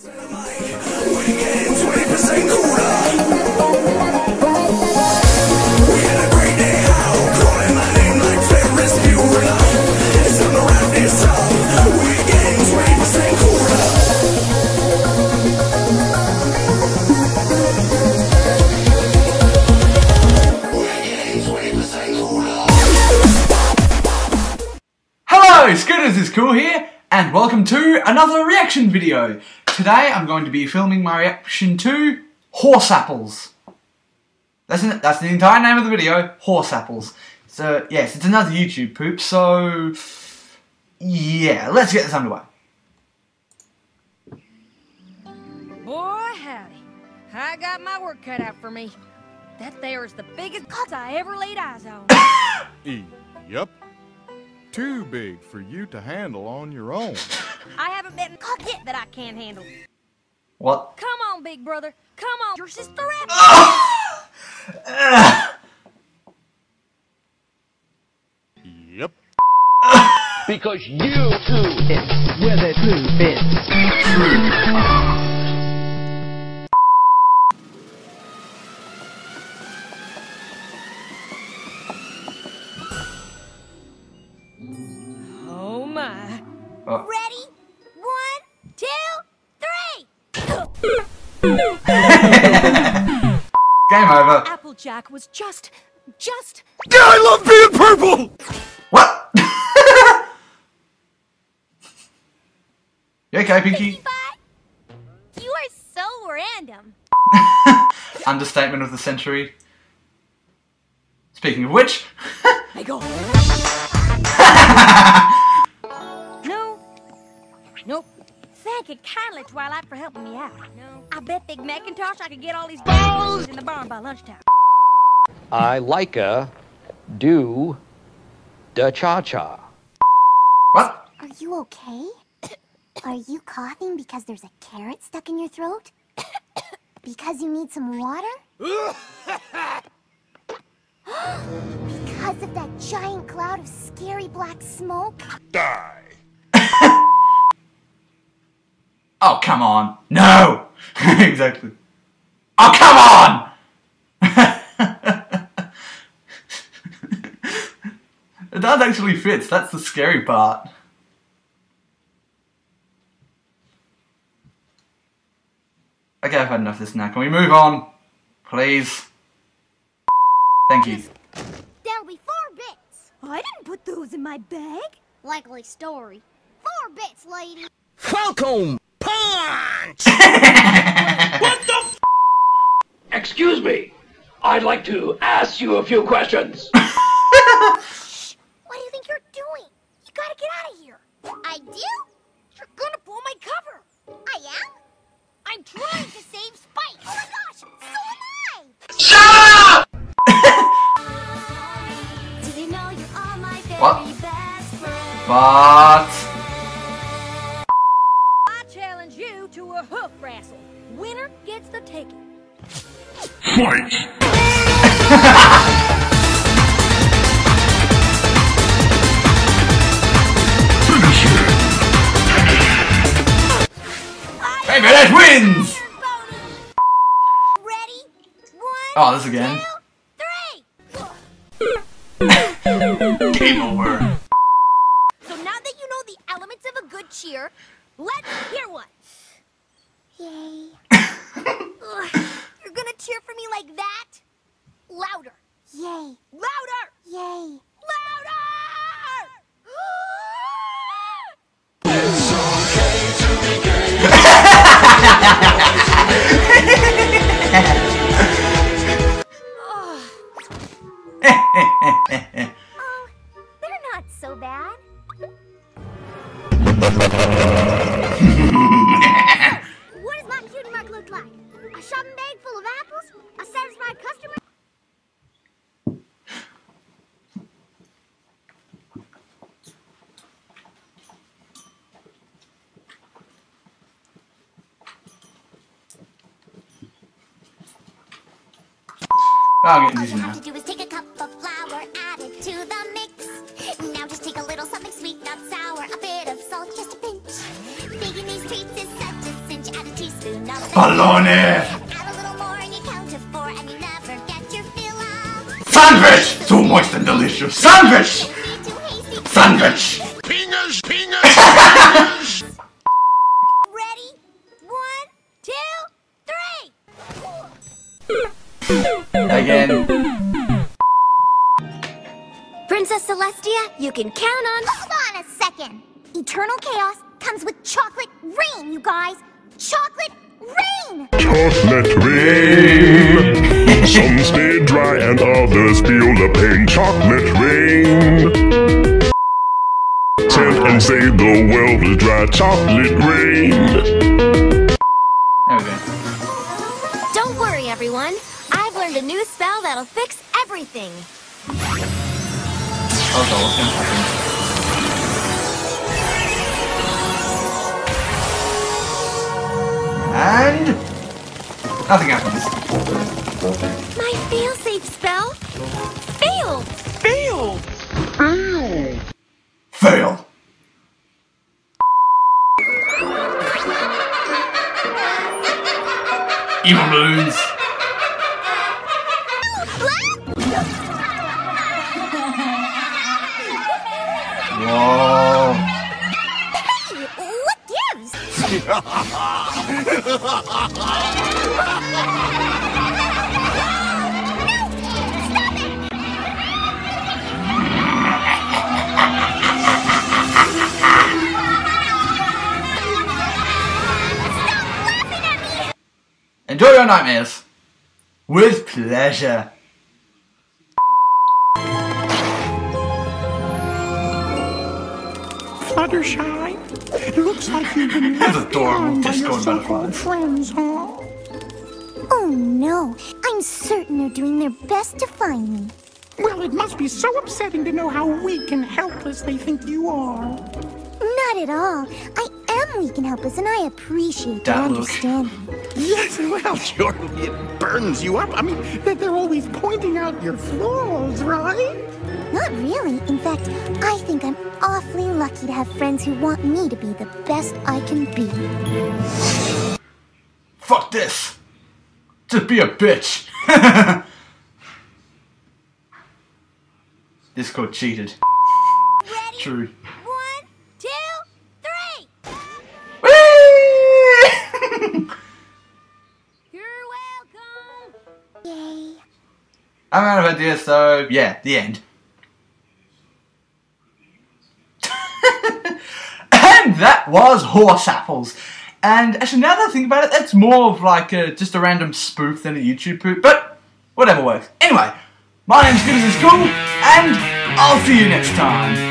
Hello, Skiddlez is cool here, and welcome to another reaction video. Today I'm going to be filming my reaction to horse apples. That's an, that's the entire name of the video, horse apples. So yes, it's another YouTube poop. So yeah, let's get this underway. Boy, howdy. I got my work cut out for me. That there is the biggest cock I ever laid eyes on. E. Yep. Too big for you to handle on your own. I haven't been cock yet that I can't handle. What? Come on, big brother. Come on, your sister Apple. Yep. Because you two is where the truth is. Oh my. Oh. Over. Applejack was just, just. Yeah, I love being purple! What? you okay, Pinkie? You are so random. Understatement of the century. Speaking of which, I go. no. Nope. Thank you kindly, Twilight, for helping me out. No. I bet Big McIntosh I could get all these balls in the barn by lunchtime. I like a do da cha cha. what? Are you okay? Are you coughing because there's a carrot stuck in your throat? because you need some water? because of that giant cloud of scary black smoke? Die. Oh, come on. No! exactly. Oh, come on! Does actually fit. That's the scary part. Okay, I've had enough of this now. Can we move on? Please? Thank you. There'll be four bits. I didn't put those in my bag. Likely story. Four bits, lady. Falcon punch! What the Excuse me. I'd like to ask you a few questions. But... I challenge you to a hoof wrestle. Winner gets the ticket. Baby, that wins! Ready? One, Oh, this again. two, three! Game over. So now that you know the elements of a good cheer, let's hear one. Yay. You're gonna cheer for me like that? Louder. Yay. Louder. Yay. Louder! what does my cutie mark look like? A shopping bag full of apples? A satisfied customer? All dizzy you now. Of. Sandwich! Too moist and delicious. Sandwich! Be too hasty. Sandwich! Pingers, pingers, pingers! Ready? One, two, three. Again. Princess Celestia, you can count on. Hold on a second. Eternal chaos comes with chocolate rain, you guys. Chocolate rain. Chocolate rain. Some stay dry and others feel the pain. Chocolate rain. Send and say the world is dry. Chocolate rain. There we go. Don't worry, everyone. I've learned a new spell that'll fix everything. And nothing happens. My fail-safe spell failed. Fail. Evil balloons. Whoa. Enjoy your nightmares. With pleasure. Fluttershy, it looks like you've been That's left adorable. behind by your Discord so-called friends, huh? Oh no, I'm certain they're doing their best to find me. Well, it must be so upsetting to know how weak and helpless they think you are. Not at all. I am weak and helpless, and I appreciate their That look. understanding. Yes, well, sure, it burns you up. I mean, that they're always pointing out your flaws, right? Not really. In fact, I think I'm awfully lucky to have friends who want me to be the best I can be. Fuck this. Just be a bitch. This Discord cheated. Ready? True. One, two, three. Whee! You're welcome. Yay. I'm out of ideas, so yeah, the end. and that was Horse Apples. And actually, now that I think about it, that's more of like a, just a random spoof than a YouTube poop, but whatever works. Anyway, my name's Goodness is Cool, and I'll see you next time.